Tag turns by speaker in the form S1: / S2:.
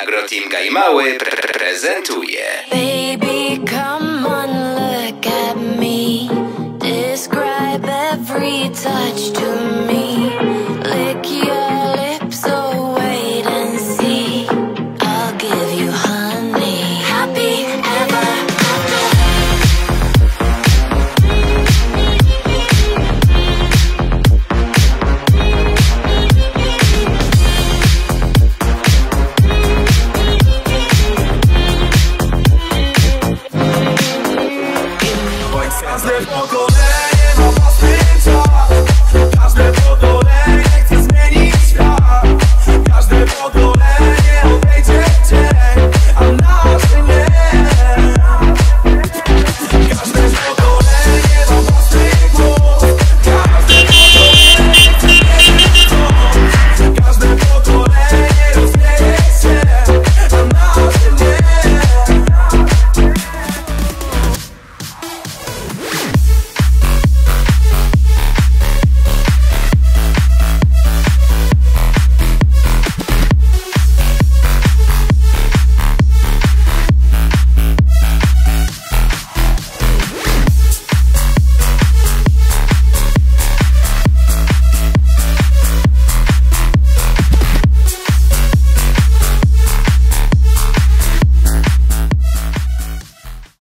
S1: Agroteam Gajmały pre pre prezentuje.
S2: Baby, come on, look at me. Describe every touch to me. Lick your lips. As les pocos